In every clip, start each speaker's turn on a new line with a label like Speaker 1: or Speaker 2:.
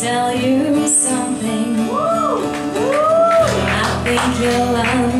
Speaker 1: tell you something. Woo! Woo! I think you'll love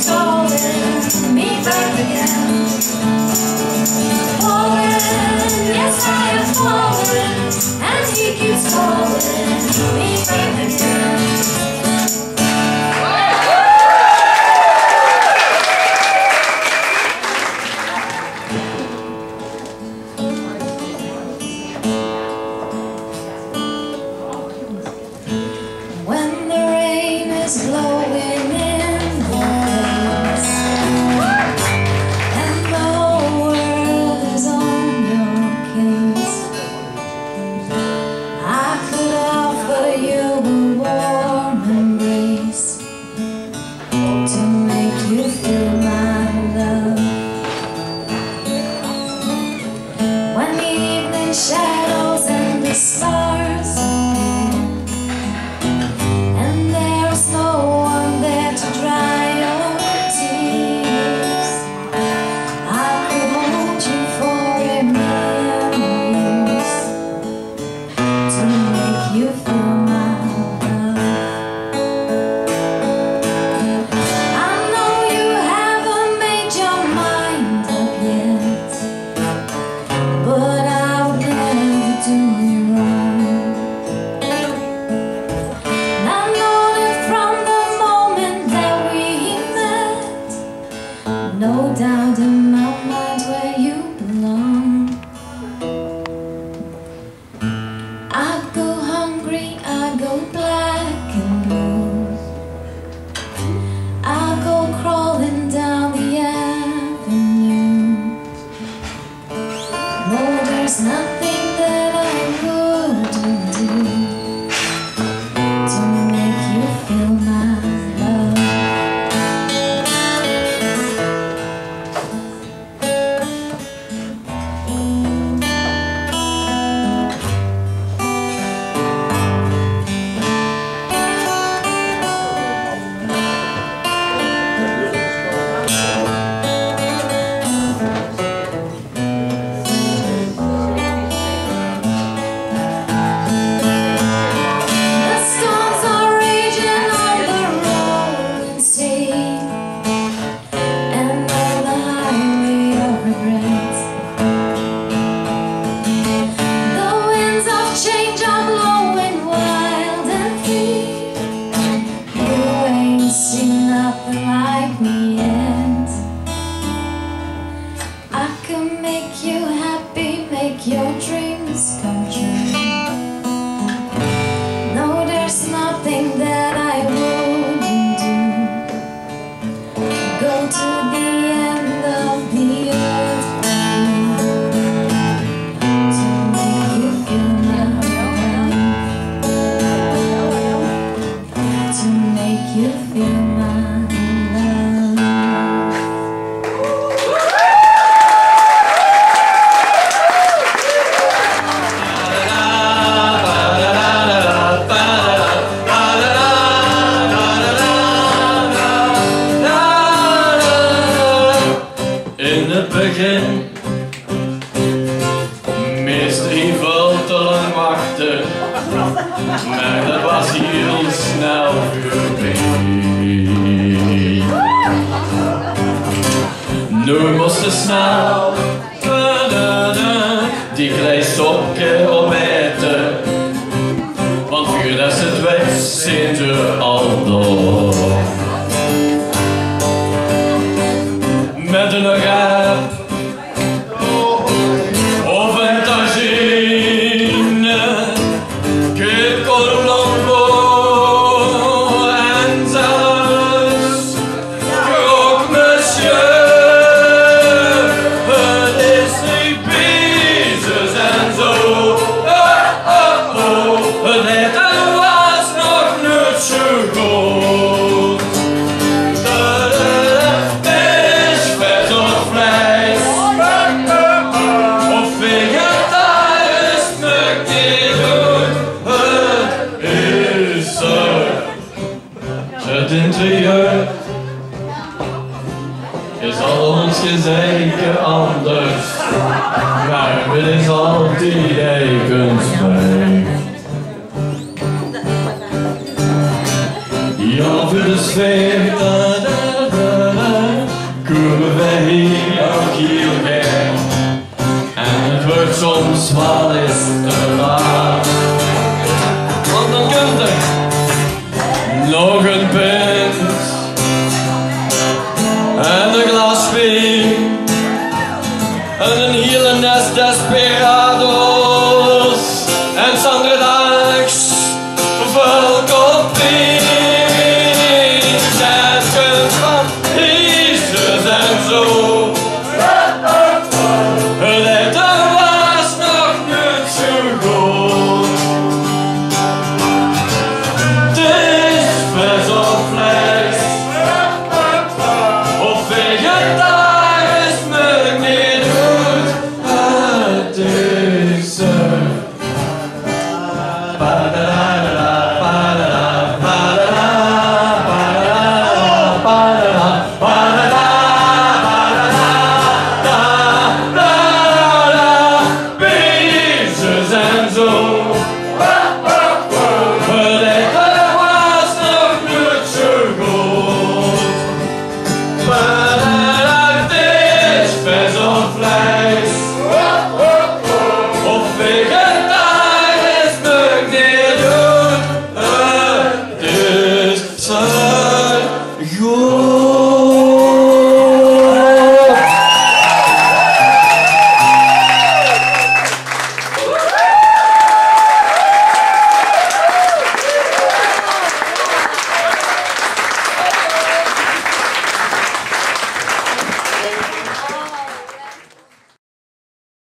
Speaker 1: stolen me back. to make you feel my love. When the evening shadows and the stars
Speaker 2: dream. Kost te snel, snabbare Die grijssokken opeten Want vuur is het weg, zit al door anders. Maar het is altijd even spreekt. Ja, voor de sfeer, da da da da, komen wij hier ook hier weer. En het wordt soms wel eens te laat.